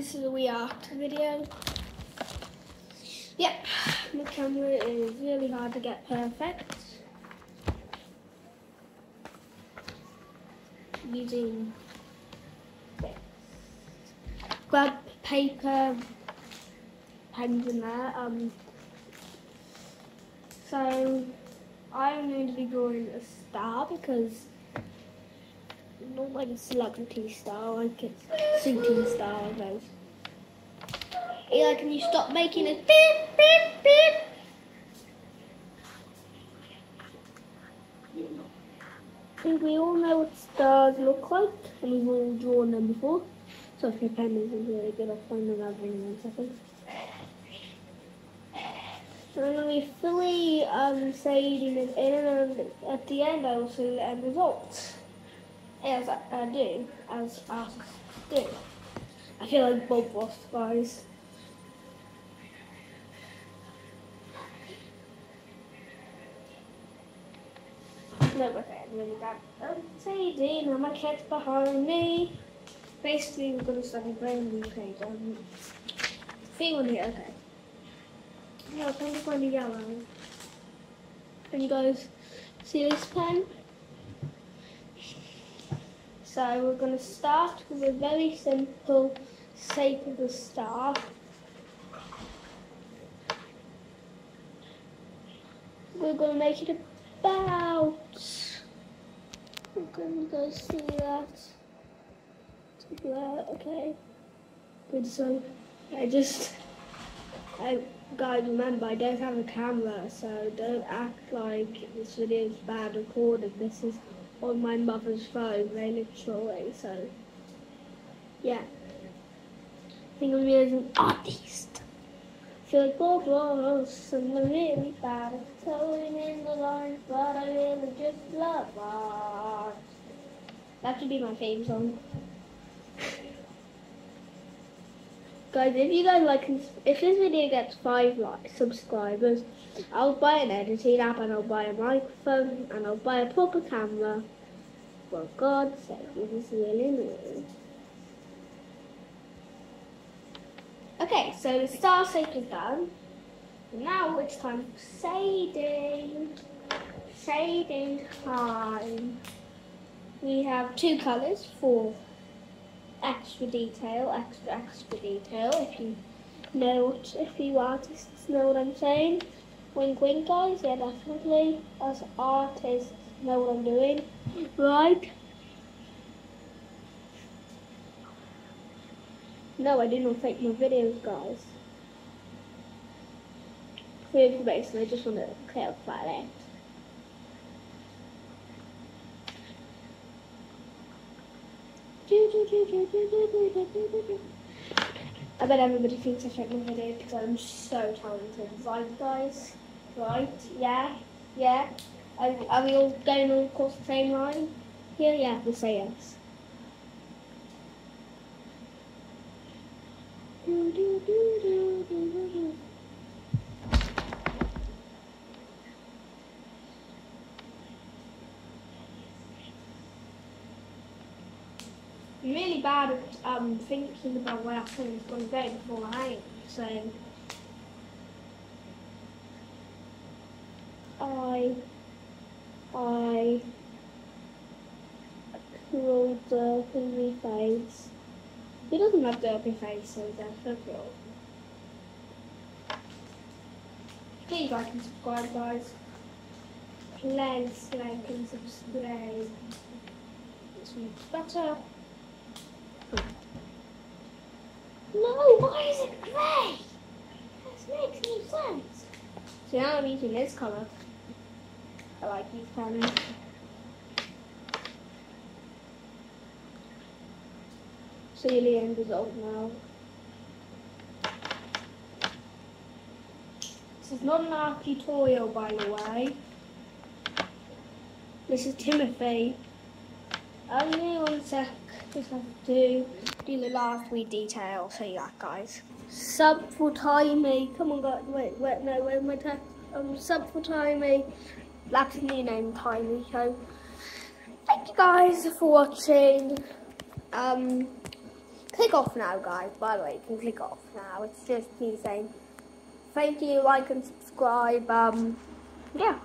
this is a We react video. Yep, my camera is really hard to get perfect. Using this. Grab paper, pens in there. Um, so I'm going to be drawing a star because not like a celebrity star, like a star, I suppose. Eli, can you stop making a beep, beep, beep? I think we all know what stars look like, and we've all drawn them before. So if your pen isn't really good, I'll find another in one second. So I'm going to be fully um, shading it in, and at the end I will see the end result as I do, as us do. I feel like Bob Ross, guys. No, okay, I'm really bad. Um, Sadie, now my cat's behind me. Basically, we're gonna start playing the page. Um, thing on here, okay. Yeah, I'm going to find yellow. Can you guys see this pen? So we're going to start with a very simple shape of the star. We're going to make it about, we're going to go see that, okay, good so I just, I, guys remember I don't have a camera so don't act like this video is bad recorded, this is on my mother's phone, very literally, so yeah. I think of me as an artist. I feel like Bob Ross and I'm really bad at towing in the lines, but I really just love art. That should be my favourite song. Guys, if you guys like, if this video gets five like subscribers, I'll buy an editing app and I'll buy a microphone and I'll buy a proper camera. For God's sake, this is really annoying. Okay, so the star shape is done. Now it's time for shading. Shading time. We have two colours for extra detail, extra extra detail. If you know, what, if you artists know what I'm saying. Wink wink guys, yeah definitely. As artists know what I'm doing. Right? No, I didn't fake my videos guys. Information, I just want to clarify that. I bet everybody thinks I fake my video because I'm so talented. Right, guys? Right? Yeah? Yeah? Are, are we all going on across the same line? Here? Yeah, we'll say yes. Do, do, do, I'm really bad at um, thinking about where something's going to go before I so I I curled the dirty face. He doesn't have dirty face, so that's cool. Please like and subscribe, guys. Please like and subscribe. It's makes better. No, why is it grey? This makes no sense. So now I'm using this colour. I like these colours. See the end result now. This is not an art tutorial by the way. This is Timothy. Only one sec, just have to do the last wee detail. So yeah, guys. Sub for Timey. Come on, guys. Wait, wait, no, wait, my text. Um, sub for Timey. That's his new name, Timey. So thank you guys for watching. Um, click off now, guys. By the way, you can click off now. It's just me saying thank you, like and subscribe. Um, yeah.